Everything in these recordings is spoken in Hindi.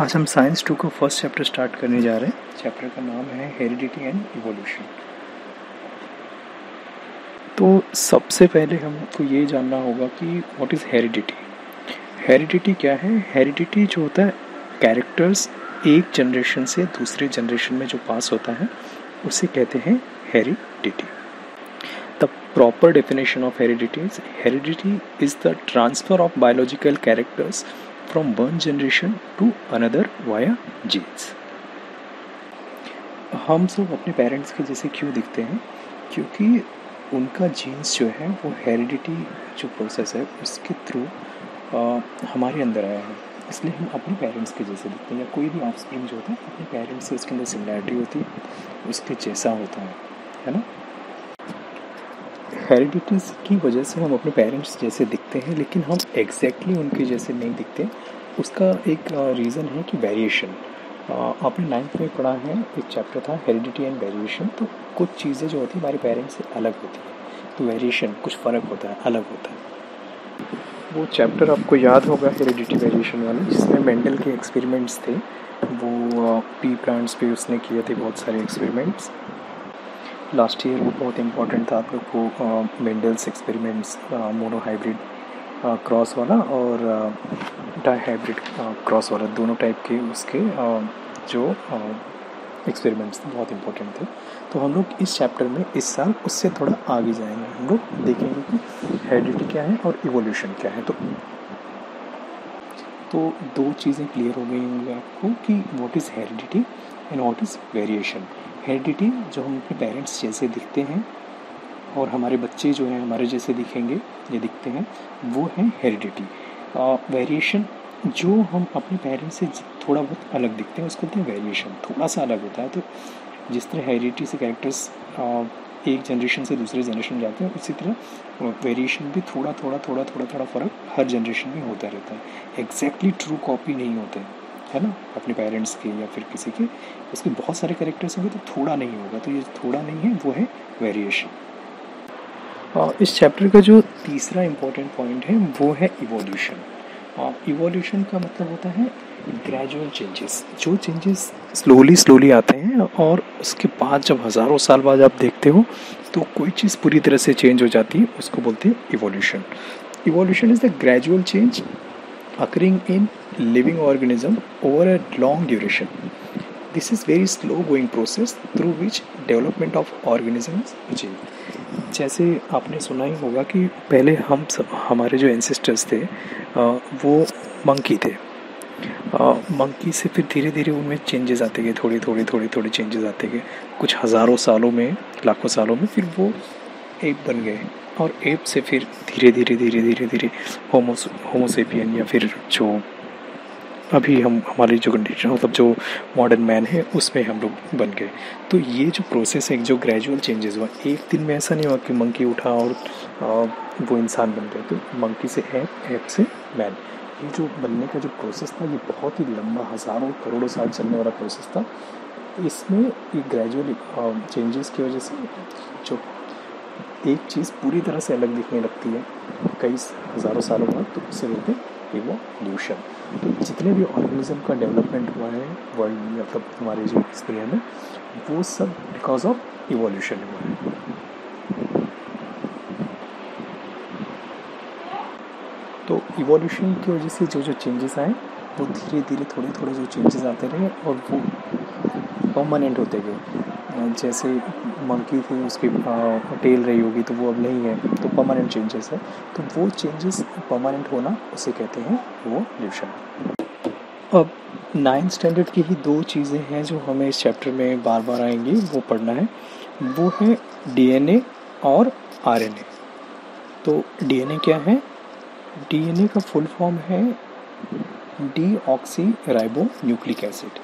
आज हम साइंस टू का फ़र्स्ट चैप्टर स्टार्ट करने जा रहे हैं। चैप्टर का नाम है हेरिडिटी एंड इवोल्यूशन। तो सबसे पहले हमको ये जानना होगा कि व्हाट इज़ हेरिडिटी हेरिडिटी क्या है? हेरिडिटी जो होता है कैरेक्टर्स एक जनरेशन से दूसरे जनरेशन में जो पास होता है, उसे कहते हैं heredity the proper definition of heredity heredity is the transfer of biological characters from one generation to another via genes. हम सब अपने पेरेंट्स के जैसे क्यों दिखते हैं? क्योंकि उनका जीन्स जो है, वो हेरिडिटी जो प्रोसेस है, उसके थ्रू हमारे अंदर आया है। इसलिए हम अपने पेरेंट्स के जैसे दिखते हैं। या कोई भी ऑफस्प्रिंग जो होता है, अपने पेरेंट्स से उसके अंदर सिमिलैरिटी होती है, उसके जैसा होता है है ना? हेरिडिटीज़ की वजह से हम अपने पेरेंट्स जैसे दिखते हैं, लेकिन हम एग्जैक्टली exactly उनके जैसे नहीं दिखते। उसका एक रीज़न है कि वेरिएशन आपने नाइन्थ में पढ़ा है, एक चैप्टर था हेरिडिटी एंड वेरिएशन तो कुछ चीज़ें जो होती हैं, हमारे पेरेंट्स से अलग होती हैं। तो वेरिएशन कुछ फ़र्क होता है, अलग होता है। वो चैप्टर आपको याद होगा हेरिडिटी वेरिएशन वाला, जिसमें मेंडल के एक्सपेरिमेंट्स थे। वो पी प्लांट्स पे उसने किए थे बहुत सारे एक्सपेरिमेंट्स लास्ट ईयर वो बहुत इंपॉर्टेंट था आप लोग को Mendel's experiments mono hybrid cross वाला और डाई हाइब्रिड क्रॉस वाला दोनों टाइप के उसके जो एक्सपेरिमेंट्स थे बहुत इंपॉर्टेंट थे। तो हम लोग इस चैप्टर में इस साल उससे थोड़ा आगे जाएँगे। हम लोग देखेंगे कि हेरिडिटी क्या है और इवोल्यूशन क्या है। तो तो दो चीज़ें क्लियर हो गई होंगी आपको कि what is heredity and what is variation heredity, जो हम अपने पेरेंट्स जैसे दिखते हैं, और हमारे बच्चे जो हैं, हमारे जैसे दिखेंगे, ये दिखते हैं, वो है हेरिडिटी। वेरिएशन जो हम अपने पेरेंट्स से थोड़ा बहुत अलग दिखते हैं, उसको कहते हैं वेरिएशन थोड़ा सा अलग होता है तो जिस तरह हेरिडिटी से कैरेक्टर्स एक जनरेशन से दूसरे जनरेशन जाते हैं, उसी तरह वेरिएशन भी थोड़ा थोड़ा थोड़ा थोड़ा थोड़ा फ़र्क हर जनरेशन में होता रहता है। एग्जैक्टली ट्रू कॉपी नहीं होते। है ना, अपने पेरेंट्स के या फिर किसी के, उसके बहुत सारे करेक्टर्स होंगे तो थोड़ा नहीं होगा। तो ये थोड़ा नहीं है, वो है वेरिएशन इस चैप्टर का जो तीसरा इम्पोर्टेंट पॉइंट है, वो है इवोल्यूशन इवोल्यूशन का मतलब होता है ग्रेजुअल चेंजेस जो चेंजेस स्लोली स्लोली आते हैं और उसके बाद जब हज़ारों साल बाद आप देखते हो तो कोई चीज़ पूरी तरह से चेंज हो जाती है, उसको बोलते हैं evolution evolution is the gradual change occurring in living organism over a long duration. This is very slow going process through which development of organisms achieved. जैसे आपने सुना ही होगा कि पहले हम सब हमारे जो एंसेस्टर्स थे वो मंकी थे मंकी से फिर धीरे धीरे उनमें चेंजेस आते गए थोड़े थोड़े थोड़े थोड़े चेंजेस आते गए कुछ हज़ारों सालों में लाखों सालों में फिर वो एप बन गए और एप से फिर धीरे धीरे धीरे धीरे धीरे होमोस होमोसेपियन या फिर जो अभी हम, हमारी जो कंडीशन मतलब जो मॉडर्न मैन है, उसमें हम लोग बन गए। तो ये जो प्रोसेस है जो ग्रेजुअल चेंजेस हुआ, एक दिन में ऐसा नहीं हुआ कि मंकी उठा और वो इंसान बन गया। तो मंकी से ऐप ऐप से मैन ये जो बनने का जो प्रोसेस था, ये बहुत ही लंबा, हज़ारों करोड़ों साल चलने वाला प्रोसेस था। इसमें ये ग्रेजुअली चेंजेस की वजह से जो एक चीज़ पूरी तरह से अलग दिखने लगती है कई हज़ारों सालों बाद तो उसे बोलते हैं इवोल्यूशन तो जितने भी ऑर्गेनिज्म का डेवलपमेंट हुआ है वर्ल्ड में मतलब हमारे जो इस दुनिया में, वो सब बिकॉज़ ऑफ़ इवोल्यूशन हुआ है। तो इवोल्यूशन की वजह से जो जो चेंजेस आए, वो धीरे धीरे थोड़े थोड़े जो चेंजेस आते रहे और वो परमानेंट होते गए। जैसे मंकी थी उसकी टेल रही होगी तो वो अब नहीं है तो परमानेंट चेंजेस है। तो वो चेंजेस परमानेंट होना उसे कहते हैं वो ल्यूशन अब नाइन्थ स्टैंडर्ड की ही दो चीज़ें हैं जो हमें इस चैप्टर में बार बार आएँगी, वो पढ़ना है। वो है डीएनए और आरएनए तो डीएनए क्या है? डीएनए का फुल फॉर्म है D oxy ribo nucleic acid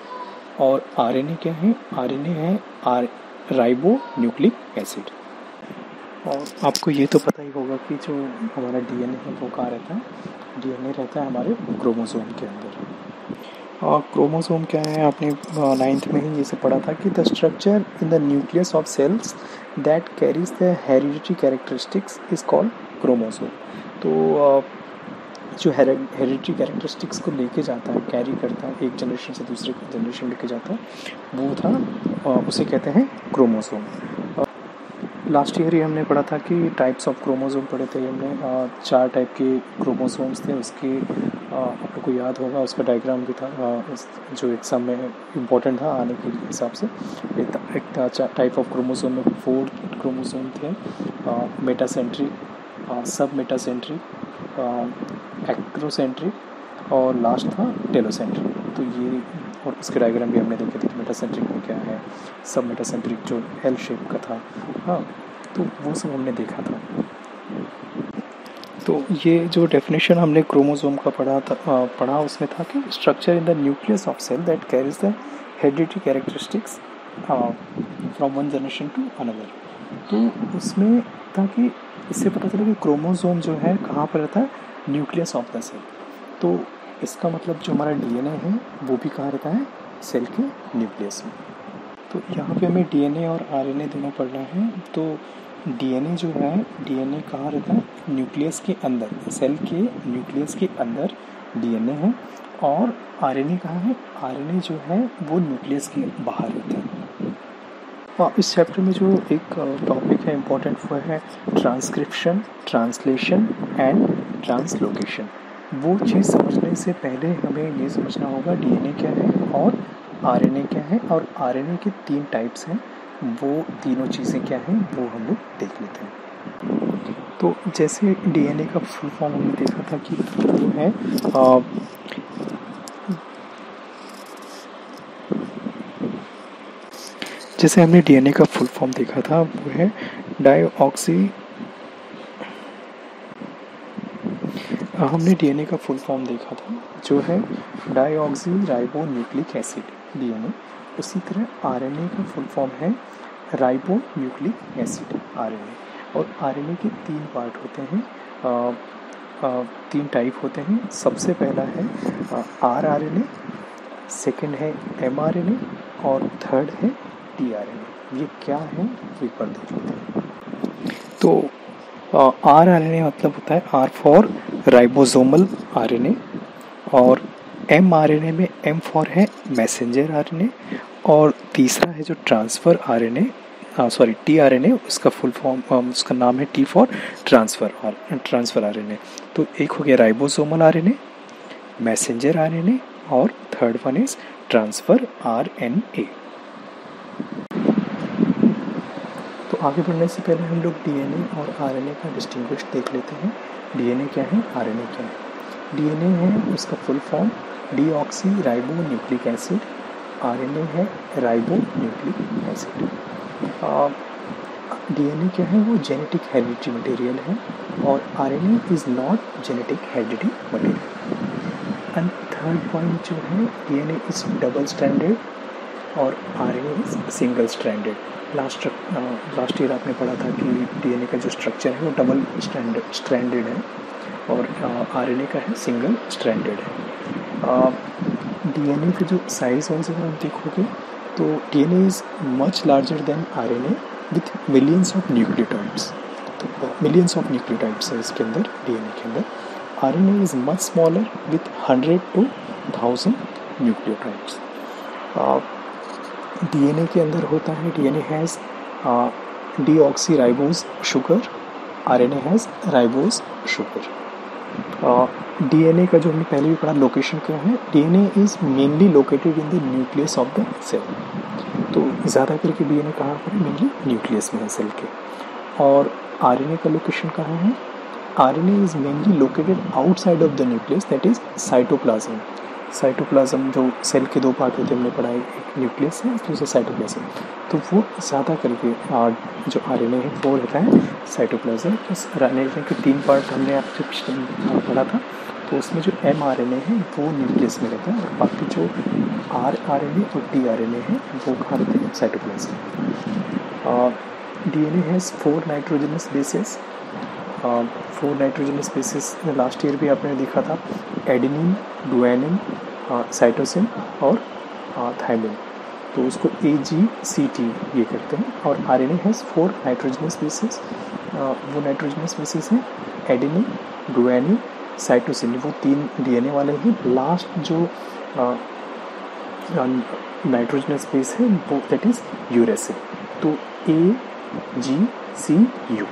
और आरएनए क्या है? आरएनए है आर राइबो न्यूक्लिक एसिड। और आपको ये तो पता ही होगा कि जो हमारा डीएनए है, वो कहाँ रहता है? डीएनए रहता है हमारे क्रोमोसोम के अंदर। और क्रोमोसोम क्या है? आपने नाइन्थ में ही इसे पढ़ा था कि the structure in the nucleus of cells that carries the heredity characteristics is called chromosome तो जो हेरिडिटी कैरेक्टरिस्टिक्स को लेके जाता है कैरी करता है, एक जनरेशन से दूसरे जनरेशन लेके जाता है, वो था उसे कहते हैं क्रोमोसोम लास्ट ईयर ही हमने पढ़ा था कि टाइप्स ऑफ़ क्रोमोसोम पढ़े थे हमने चार टाइप के क्रोमोसोम्स थे, उसके आप लोग को याद होगा, उसका डायग्राम भी था जो एग्ज़ाम में इम्पोर्टेंट था आने के हिसाब से. एक टाइप ऑफ़ क्रोमोसोम में फोर क्रोमोसोम थे मेटासेंट्री सब मेटासेंट्रिक एक्ट्रोसेंट्रिक और लास्ट था टेलोसेंट्रिक। तो ये और उसके डायग्राम भी हमने देखे थे कि मेटासेंट्रिक में क्या है, सब मेटासेंट्रिक जो एल शेप का था। हाँ तो वो सब हमने देखा था। तो ये जो डेफिनेशन हमने क्रोमोसोम का पढ़ा था पढ़ा उसमें था कि structure in the nucleus of cell that carries the heredity characteristics from one generation to another तो उसमें ताकि इससे पता चले कि क्रोमोसोम जो है, कहाँ पर रहता है? Nucleus of the cell. तो इसका मतलब जो हमारा डीएनए है, वो भी कहाँ रहता है? सेल के न्यूक्लियस में। तो यहाँ पे हमें डीएनए और आरएनए दोनों पढ़ना है। तो डीएनए जो है, डीएनए कहाँ रहता है? न्यूक्लियस के अंदर, सेल के न्यूक्लियस के अंदर डीएनए है। और आरएनए कहाँ है? आरएनए जो है, वो न्यूक्लियस के बाहर रहता है। इस चैप्टर में जो एक टॉपिक है इम्पोर्टेंट वो है ट्रांसक्रिप्शन ट्रांसलेशन एंड ट्रांसलोकेशन वो चीज़ समझने से पहले हमें ये समझना होगा डीएनए क्या है और आरएनए क्या है और आरएनए के तीन टाइप्स हैं। वो तीनों चीज़ें क्या हैं, वो हम लोग देख लेते हैं। तो जैसे डीएनए का फुल फॉर्म हमने देखा था कि वो है जैसे हमने डीएनए का फुल फॉर्म देखा था वो है डाईऑक्सी हमने डीएनए का फुल फॉर्म देखा था जो है deoxy ribo nucleic acid DNA उसी तरह आरएनए का फुल फॉर्म है राइबो न्यूक्लिक एसिड आरएनए और आरएनए के तीन पार्ट होते हैं आ, आ, तीन टाइप होते हैं। सबसे पहला है R R N A second है एम आर एन ए और थर्ड है टी ये क्या है बार देख हैं तो आर आर एन ए मतलब होता है R for ribosomal R N A और एम आर एन ए में एम फॉर है मैसेंजर आर एन ए और तीसरा है जो transfer R N A sorry T R N A उसका फुल फॉर्म उसका नाम है T for transfer R transfer R N A तो एक हो गया ribosomal R N A messenger R N A और third one is transfer R N A तो आगे बढ़ने से पहले हम लोग डीएनए और आरएनए का डिस्टिंग्विश देख लेते हैं डीएनए क्या है आरएनए क्या है डीएनए है उसका full form deoxyribonucleic acid RNA है राइबो न्यूक्लिक एसिड डीएनए क्या है वो जेनेटिक हेरिडिटी मटेरियल है और RNA is not genetic heredity material and third point जो है डीएनए इज़ डबल स्टैंडर्ड और RNA is single standard last last year आपने पढ़ा था कि डीएनए का जो स्ट्रक्चर है वो डबल स्टैंडर्ड स्ट्रैंडेड है और आरएनए का है सिंगल स्ट्रैंडेड है। डीएनए का जो साइज़ वाइज अगर आप देखोगे तो DNA is much larger than RNA with millions of nucleotides तो मिलियंस ऑफ़ न्यूक्लियोटाइड्स है इसके अंदर डीएनए के अंदर। RNA is much smaller with hundred to thousand nucleotides DNA के अंदर होता है। DNA has deoxyribose sugar are RNA has ribose sugar DNA का जो हमने पहले भी पढ़ा लोकेशन क्या है? DNA is mainly located in the nucleus of the cell तो ज़्यादा करके डीएनए कहाँ पर है? मेनली न्यूक्लियस में है सेल के। और आरएनए का लोकेशन कहाँ है? RNA is mainly located outside of the nucleus that is cytoplasm cytoplasm जो सेल के दो पार्ट होते हैं, हमने पढ़ा एक न्यूक्लियस है, दूसरा साइटोप्लाज्म तो वो ज़्यादा करके जो आर एन ए है, वो रहता है साइटोप्लाज्म आर एन ए के तीन पार्ट हमने आपसे पिछले पढ़ा था तो उसमें जो एम आर एन ए है, वो न्यूक्लियस में रहता है, और बाकी जो आर आर एन ए और डी आर एन ए है, वो कहाँ रहते हैं cytoplasm D N A has four nitrogenous bases four nitrogen bases last year भी आपने देखा था एडिनिन डुएनिन साइटोसिन और थाइमिन तो उसको ए जी सी टी ये करते हैं और R N A has four nitrogenous bases वो नाइट्रोजनस बेसिस हैं एडिनिन डुएनिन साइटोसिन वो तीन डीएनए वाले हैं। लास्ट जो नाइट्रोजनस बेस है, वो दैट इज़ यूरेसिन तो ए जी सी यू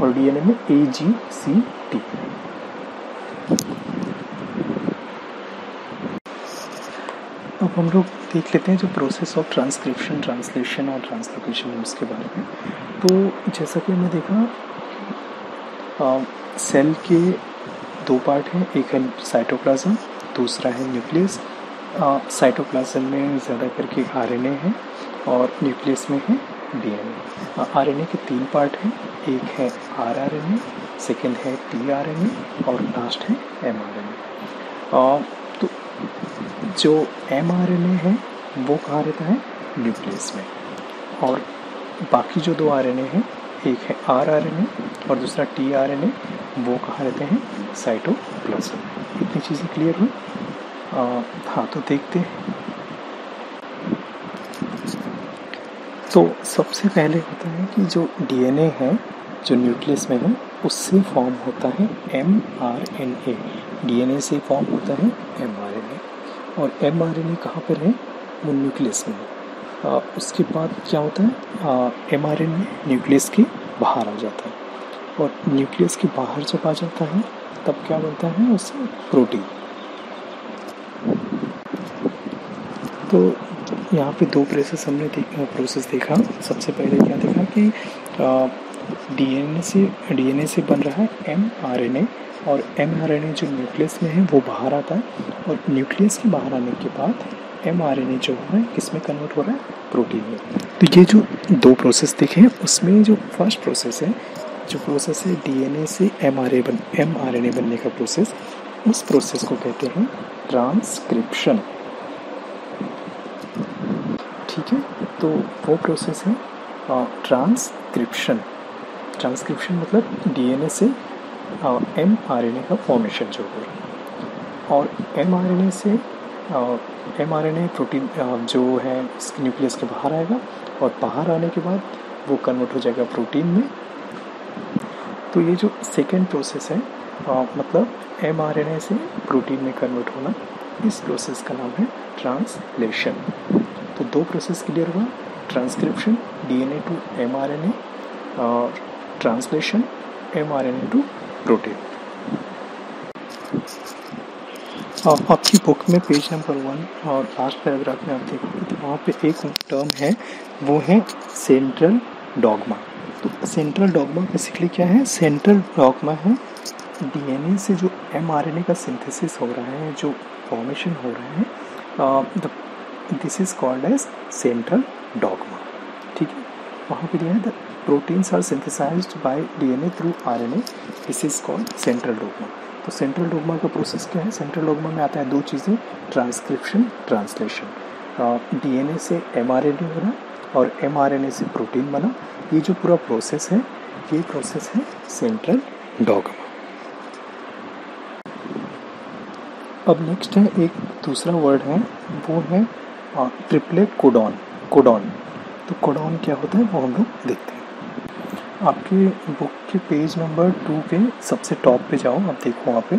और डीएनए में ए जी सी टी अब हम लोग देख लेते हैं जो प्रोसेस ऑफ़ ट्रांसक्रिप्शन ट्रांसलेशन और ट्रांसलोकेशन है उसके बारे में। तो जैसा कि हमने देखा आ, सेल के दो पार्ट हैं एक है साइटोप्लाज्म दूसरा है न्यूक्लियस साइटोप्लाज्म में ज़्यादा करके आरएनए है और न्यूक्लियस में है डीएनए आरएनए के तीन पार्ट हैं एक है R R N A second है टी आर एन ए और लास्ट है एम आर एन ए तो जो एम आर एन ए है, वो कहाँ रहता है? न्यूक्लियस में। और बाकी जो दो आर एन ए हैं, एक है आर आर एन ए और दूसरा टी आर एन ए वो कहाँ रहते हैं? साइटोप्लाज्म इतनी चीज़ें क्लियर हुई? हाँ तो देखते हैं। तो सबसे पहले होता है कि जो डीएनए है जो न्यूक्लियस में है उससे फॉर्म होता है M R N A D N A से फॉर्म होता है एम आर एन ए और एम आर एन ए कहाँ पर है? वो न्यूक्लियस में। आ, उसके बाद क्या होता है? M R N A nucleus के बाहर आ जाता है। और न्यूक्लियस के बाहर जब आ जाता है तब क्या बनता है? उससे प्रोटीन। तो यहाँ पे दो प्रोसेस हमने देखा प्रोसेस देखा। सबसे पहले क्या देखा कि डीएनए से डीएनए से बन रहा है एम आर एन ए और एम आर एन ए जो न्यूक्लियस में है, वो बाहर आता है और न्यूक्लियस के बाहर आने के बाद एम आर एन ए जो है किसमें कन्वर्ट हो रहा है? प्रोटीन में। तो ये जो दो प्रोसेस देखे उसमें जो फ़र्स्ट प्रोसेस है, जो प्रोसेस है डीएनए से एम आर ए बन, एम आर एन ए बनने का प्रोसेस उस प्रोसेस को कहते हैं ट्रांसक्रिप्शन ठीक है? तो वो प्रोसेस है ट्रांसक्रिप्शन ट्रांसक्रिप्शन मतलब डीएनए से एम आर एन ए का फॉर्मेशन जो हो रहा है। और एम आर एन ए से M R N A protein जो है न्यूक्लियस के बाहर आएगा और बाहर आने के बाद वो कन्वर्ट हो जाएगा प्रोटीन में। तो ये जो सेकेंड प्रोसेस है आ, मतलब एम आर एन ए से प्रोटीन में कन्वर्ट होना इस प्रोसेस का नाम है ट्रांसलेशन तो दो प्रोसेस क्लियर हुआ ट्रांसक्रिप्शन डीएनए टू एमआरएनए और ट्रांसलेशन एमआरएनए टू प्रोटीन आपकी बुक में पेज नंबर वन और लास्ट पैराग्राफ में आप देखोगे तो वहाँ पे एक टर्म है, वो है सेंट्रल डॉगमा तो सेंट्रल डॉगमा बेसिकली क्या है? सेंट्रल डॉगमा है डीएनए से जो एमआरएनए का सिंथेसिस हो रहा है, जो फॉर्मेशन हो रहा है this is called as central dogma ठीक है? वहाँ पे दिया है the proteins are synthesize by DNA through RNA this is called central dogma तो सेंट्रल डोगमा का प्रोसेस क्या है? सेंट्रल डोगमा में आता है दो चीज़ें ट्रांसक्रिप्शन ट्रांसलेशन डीएनए से एम आर ए एमआरएनए बना और एमआरएनए से प्रोटीन बना। ये जो पूरा प्रोसेस है, ये प्रोसेस है सेंट्रल डोगमा अब नेक्स्ट है एक दूसरा वर्ड है, वो है ट्रिपलेट कोडॉन कोडॉन तो कोडाउन क्या होता है वो हम लोग देखते हैं। आपके बुक के पेज नंबर टू के सबसे टॉप पे जाओ, आप देखो वहाँ पे।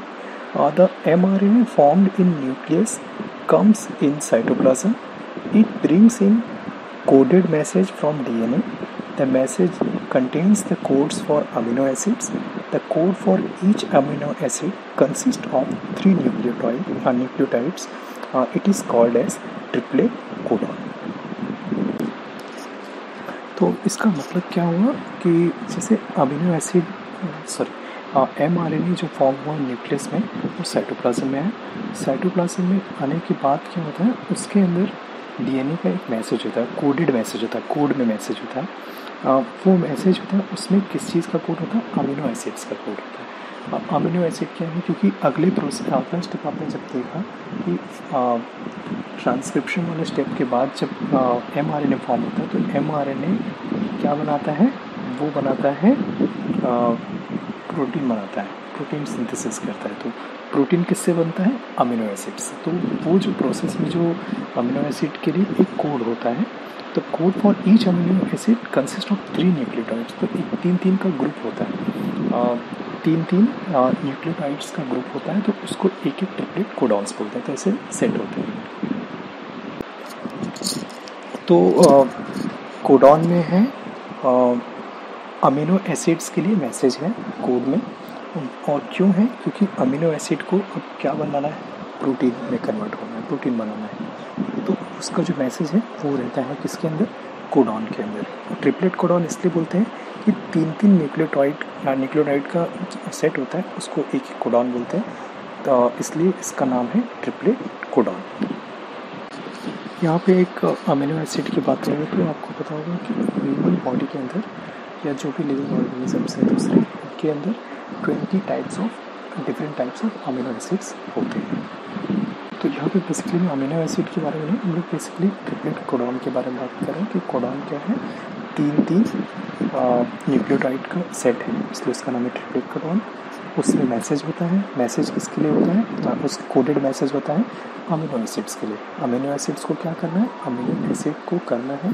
The M R N A formed in nucleus comes in cytoplasm it brings in coded message from D N A the message contains the codes for amino acids the code for each amino acid consist of three nucleotide nucleotides it is called as triplet codon तो इसका मतलब क्या हुआ कि जैसे amino acid sorry M R N A जो फॉर्म हुआ न्यूक्लियस में, वो साइटोप्लाज्म में है। साइटोप्लाज्म में आने के बाद क्या होता है, उसके अंदर डीएनए का एक मैसेज होता है कोडेड मैसेज होता है कोड में मैसेज होता है। वो मैसेज होता है, उसमें किस चीज़ का कोड होता है अमीनो एसिड्स का कोड होता है। अमीनो एसिड क्या है क्योंकि अगले प्रोसेस अगला स्टेप आपने जब देखा कि ट्रांसक्रिप्शन वाले स्टेप के बाद जब M R N A form होता है तो एम आर एन ए क्या बनाता है? वो बनाता है प्रोटीन बनाता है प्रोटीन सिंथेसिस करता है। तो प्रोटीन किससे बनता है? अमीनो एसिड से। तो वो जो प्रोसेस में जो अमीनो एसिड के लिए एक कोड होता है तो code for each amino acid consist of three nucleotides तो एक तीन तीन का ग्रुप होता है। तीन तीन न्यूक्लियोटाइड्स का ग्रुप होता है तो उसको एक एक ट्रिपलेट कोडॉन्स बोलते हैं तो ऐसे सेट होते हैं। तो कोडॉन में है अमीनो एसिड्स के लिए मैसेज है कोड में और क्यों है? क्योंकि अमीनो एसिड को अब क्या बनाना है? प्रोटीन में कन्वर्ट होना है, प्रोटीन बनाना है। तो उसका जो मैसेज है, वो रहता है किसके अंदर? कोडॉन के अंदर। ट्रिपलेट कोडॉन इसलिए बोलते हैं कि तीन तीन न्यूक्लियोटाइड न्यूक्लियोटाइड का सेट होता है, उसको एक ही कोडॉन बोलते हैं। तो इसलिए इसका नाम है ट्रिपलेट कोडॉन यहाँ पे एक अमीनो एसिड की बात करें तो आपको पता होगा कि ह्यूमन बॉडी के अंदर, या जो भी लिविंग ऑर्गेनिजम्स हैं दूसरे के अंदर twenty types of different types of amino acids होते हैं। तो यहाँ पे बेसिकली अमीनो एसिड के बारे में हम लोग बेसिकली ट्रिपलेट कोडॉन के बारे में बात कर रहे हैं कि कोडॉन क्या है? तीन तीन न्यूक्लियोटाइड का सेट है, इसलिए उसका नाम है ट्रिपलेट कोडॉन उसमें मैसेज होता है। मैसेज किसके लिए होता है? उस कोडेड मैसेज होता है अमीनो एसिड्स के लिए। अमीनो एसिड्स को क्या करना है? अमीनो एसिड को करना है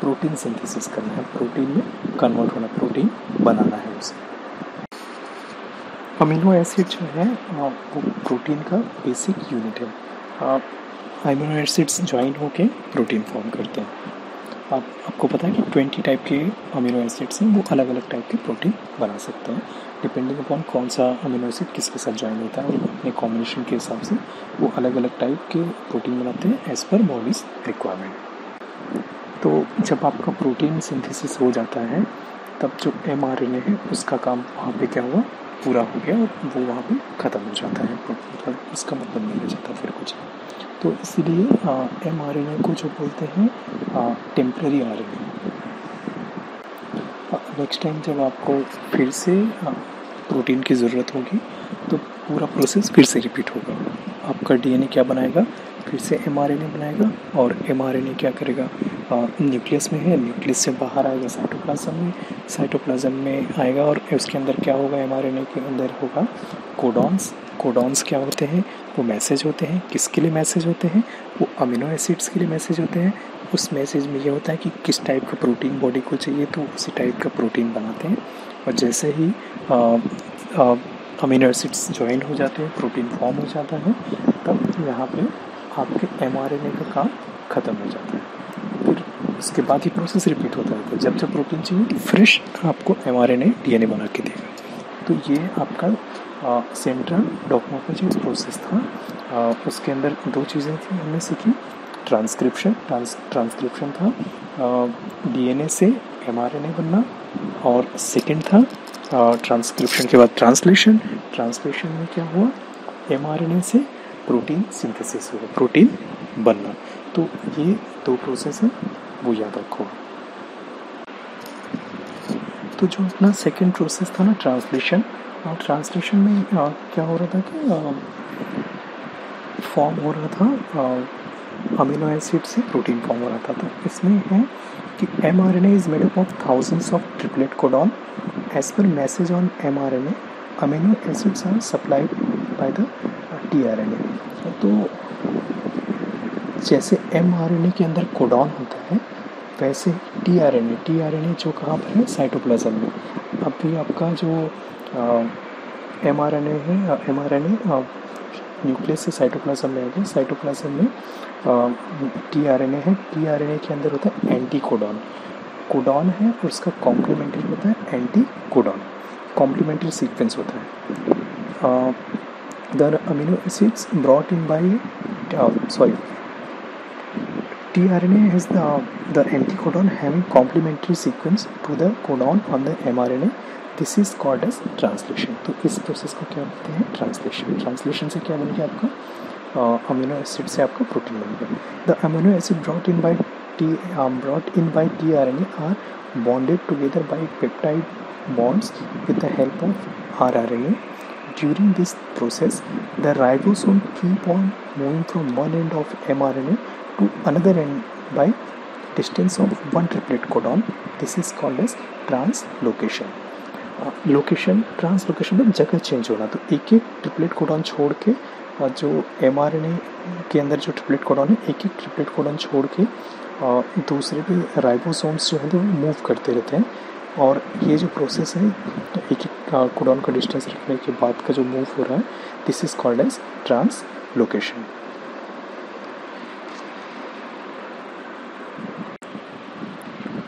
प्रोटीन सिंथेसिस करना है। प्रोटीन में कन्वर्ट होना प्रोटीन बनाना है उसे। अमीनो एसिड जो है वो प्रोटीन का बेसिक यूनिट है। अमीनो एसिड्स ज्वाइन होके प्रोटीन फॉर्म करते हैं। आप, आपको पता है कि ट्वेंटी टाइप के अमीनो एसिड्स हैं, वो अलग अलग टाइप के प्रोटीन बना सकते हैं। डिपेंडिंग अपॉन कौन सा अमीनो एसिड किसके साथ ज्वाइन होता है और अपने कॉम्बिनेशन के हिसाब से वो अलग अलग टाइप के प्रोटीन बनाते हैं एज पर बॉडीज रिक्वायरमेंट तो जब आपका प्रोटीन सिंथेसिस हो जाता है, तब जो एम आर एन ए है, उसका काम वहाँ पे क्या हुआ? पूरा हो गया और वो वहाँ पे ख़त्म हो जाता है। मतलब उसका मतलब नहीं रह जाता फिर कुछ। तो इसीलिए एम आर एन ए को जो बोलते हैं temporary R N A next time जब आपको फिर से प्रोटीन की ज़रूरत होगी तो पूरा प्रोसेस फिर से रिपीट होगा। आपका डीएनए क्या बनाएगा? फिर से एमआरएनए बनाएगा और एमआरएनए क्या करेगा? न्यूक्लियस में है न्यूक्लियस से बाहर आएगा साइटोप्लाज्म में। साइटोप्लाज्म में आएगा और उसके अंदर क्या होगा? एमआरएनए के अंदर होगा कोडॉन्स कोडॉन्स क्या होते हैं? वो मैसेज होते हैं। किसके लिए मैसेज होते हैं? वो अमीनो एसिड्स के लिए मैसेज होते हैं। उस मैसेज में ये होता है कि किस टाइप का प्रोटीन बॉडी को चाहिए तो उसी टाइप का प्रोटीन बनाते हैं। और जैसे ही अमीनो एसिड्स ज्वाइन हो जाते हैं प्रोटीन फॉर्म हो जाता है तब यहाँ पे आपके एमआरएनए का काम ख़त्म हो जाता है। फिर उसके बाद ही प्रोसेस रिपीट होता है। तो जब जब प्रोटीन चाहिए तो फ्रेश आपको एम आर एन बना के देगा। तो ये आपका सेंट्रल डॉक्मोपोजी प्रोसेस था। आ, उसके अंदर दो चीज़ें थी। हमने सीखी ट्रांसक्रिप्शन ट्रांस ट्रांसक्रिप्शन था डीएनए से एमआरएनए बनना और सेकंड था ट्रांसक्रिप्शन के बाद ट्रांसलेशन ट्रांसलेशन में क्या हुआ एमआरएनए से प्रोटीन सिंथेसिस हुआ प्रोटीन बनना। तो ये दो प्रोसेस हैं वो याद रखो। तो जो अपना सेकेंड प्रोसेस था ना ट्रांसलेशन और ट्रांसलेशन में आ, क्या हो रहा था कि फॉर्म हो रहा था अमीनो एसिड से प्रोटीन फॉर्म हो रहा था तो इसमें है कि M R N A is made up of thousands of triplet codon as per message on M R N A amino acids are supplied by the T R N A तो जैसे एम आर एन ए के अंदर कोडॉन होता है, वैसे T R N A T R N A जो कहाँ पर है? साइटोप्लाज्म में। अभी आपका जो एम आर एन ए है M R N A nucleus से साइटोप्लाज्म में आ गया साइटोप्लाज्म में टी आर एन ए है। टी आर एन ए के अंदर होता है एंटी कोडॉन कोडॉन है और उसका कॉम्प्लीमेंट्री होता है एंटी कोडॉन कॉम्प्लीमेंट्री सीक्वेंस होता है। The amino acids brought in by sorry tRNA is the the anticodon having complementary sequence to the codon on the mRNA. This is called as translation. तो इस प्रोसेस को क्या बोलते हैं? ट्रांसलेशन ट्रांसलेशन से क्या बन गया आपका? अमीनो एसिड से आपका प्रोटीन बन गया। The amino acid brought in by T brought in by T R N A are bonded together by peptide bonds with the help of R R N A during this process the ribosome keep on moving from one end of M R N A to another end by distance of one triplet codon. This is called as translocation. Location translocation मतलब जगह चेंज होना तो एक एक ट्रिपलेट कोडॉन छोड़ के जो एम के अंदर जो ट्रिपलेट कोडॉन है, एक एक ट्रिपलेट कोडॉन छोड़ के दूसरे भी राइबोसोम्स जो हैं, वो मूव करते रहते हैं और ये जो प्रोसेस है तो एक एक कोडॉन का डिस्टेंस रखने के बाद का जो मूव हो रहा है this is called as translocation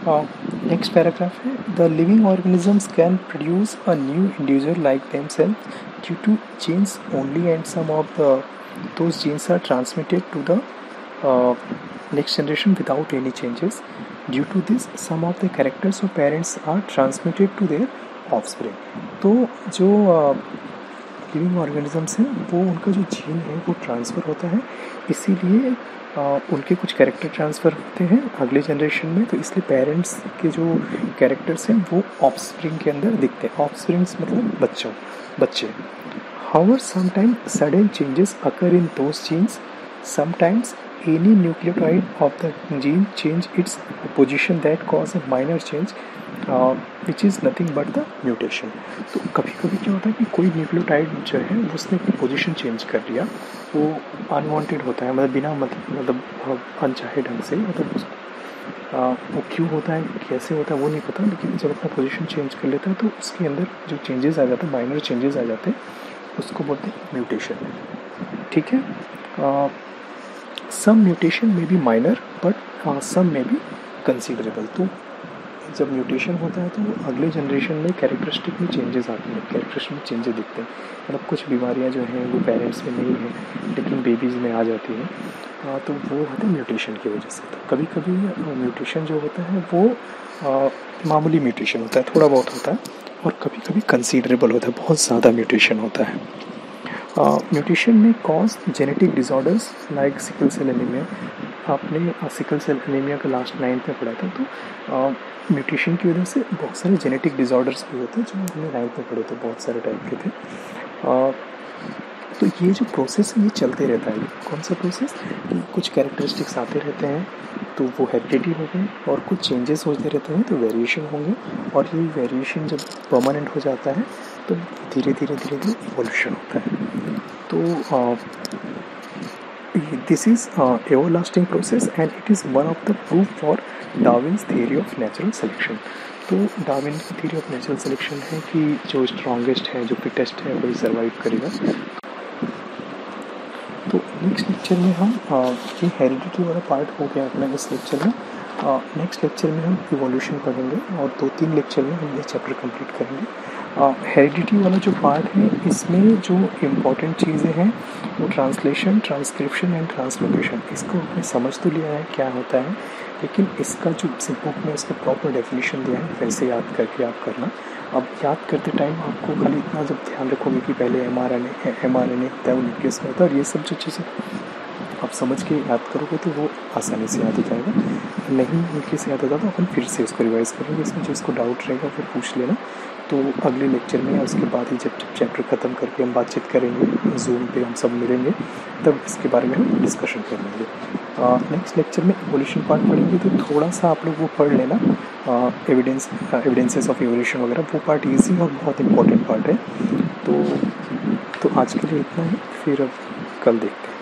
next paragraph है the living organisms can produce a new individual like them themselves due to genes only and some of the those genes are transmitted to the next generation without any changes due to this some of the characters of parents are transmitted to their offspring तो जो लिविंग ऑर्गेनिजम्स हैं, वो उनका जो जीन है, वो ट्रांसफ़र होता है। इसीलिए उनके कुछ कैरेक्टर ट्रांसफ़र होते हैं अगले जनरेशन में। तो इसलिए पेरेंट्स के जो कैरेक्टर्स हैं, वो ऑफस्प्रिंग के अंदर दिखते हैं। ऑफस्प्रिंग्स मतलब बच्चों, बच्चे। However sometime sudden changes occur in those genes sometimes any nucleotide of the gene change its position that cause a minor change. Uh, is nothing but the mutation तो कभी कभी क्या होता है कि कोई न्यूक्लियोटाइड जो है उसने अपनी पोजीशन चेंज कर लिया वो अनवांटेड होता है मतलब बिना मतलब मतलब अनचाहे ढंग से मतलब उसको वो क्यों होता है कैसे होता है वो नहीं पता लेकिन जब अपना पोजीशन चेंज कर लेता है तो उसके अंदर जो चेंजेस आ जाते हैं माइनर चेंजेस आ जाते हैं उसको बोलते हैं म्यूटेशन ठीक है? Some mutation may be minor but some may be considerable तो जब म्यूटेशन होता है तो अगले जनरेशन में कैरेक्टरिस्टिक में चेंजेस आते हैं। कैरेक्टरिस्टिक में चेंजेस दिखते हैं। मतलब कुछ बीमारियाँ जो हैं वो पेरेंट्स में नहीं हैं लेकिन बेबीज़ में आ जाती हैं। तो वो होता है म्यूटेशन की वजह से। तो कभी कभी म्यूटेशन जो होता है वो आ, मामूली म्यूटेशन होता है थोड़ा बहुत होता है और कभी कभी कंसिडरेबल होता है बहुत ज़्यादा म्यूटेशन होता है। Mutation may cause genetic disorders like sickle cell anaemia आपने सिकल सेल एनीमिया का लास्ट नाइन्थ में पढ़ा था तो म्यूटेशन की वजह से बहुत सारे जेनेटिक डिसऑर्डर्स भी होते हैं जो हमने नाइन्थ में पढ़े थे बहुत सारे टाइप के थे। आ, तो ये जो प्रोसेस है ये चलते रहता है। कौन सा प्रोसेस कि कुछ कैरेक्टरिस्टिक्स आते रहते हैं तो वो हेरिडिटी होंगे और कुछ चेंजेस होते रहते हैं तो वेरिएशन होंगे। और ये वेरिएशन जब परमानेंट हो जाता है तो धीरे धीरे धीरे धीरे इवोल्यूशन होता है। तो this is everlasting process and it is one of the proof for Darwin's theory of natural selection तो डाविन की थियरी ऑफ़ नेचुरल सिलेक्शन है कि जो स्ट्रॉन्गेस्ट है, जो फिटेस्ट है, वही सर्वाइव करेगा। तो नेक्स्ट लेक्चर में हम ये हेरिडिटी वाला पार्ट हो गया अपना इस लेक्चर में। नेक्स्ट लेक्चर में हम इवोल्यूशन पढ़ेंगे और दो तीन लेक्चर में हम ये चैप्टर कंप्लीट करेंगे। हेरिडिटी वाला जो पार्ट है, इसमें जो इम्पोर्टेंट चीज़ें हैं, वो ट्रांसलेशन ट्रांसक्रिप्शन एंड ट्रांसलोकेशन इसको आपने समझ तो लिया है क्या होता है। लेकिन इसका जो बुक में इसका प्रॉपर डेफिनेशन दिया है वैसे याद करके आप करना। अब याद करते टाइम आपको खाली इतना जब ध्यान रखोगे कि पहले M R N M R N A होता है वो न्यूक्लियस में होता है और ये सब जो चीज़ें आप समझ के याद करोगे तो वो आसानी से याद हो जाएगा। नहीं न्यूक्लियस याद होता तो अपन फिर से उसको रिवाइज करेंगे, इसमें जो इसको डाउट रहेगा फिर पूछ लेना। तो अगले लेक्चर में उसके बाद ही जब जब चैप्टर ख़त्म करके हम बातचीत करेंगे जूम पे हम सब मिलेंगे, तब इसके बारे में हम डिस्कशन कर लेंगे। नेक्स्ट लेक्चर में एवोल्यूशन पार्ट पढ़ेंगे तो थोड़ा सा आप लोग वो पढ़ लेना। एविडेंस एविडेंसेस ऑफ़ एवोल्यूशन वगैरह, वो पार्ट ईजी और बहुत इंपॉर्टेंट पार्ट है। तो तो आज के लिए इतना ही, फिर अब कल देखते हैं।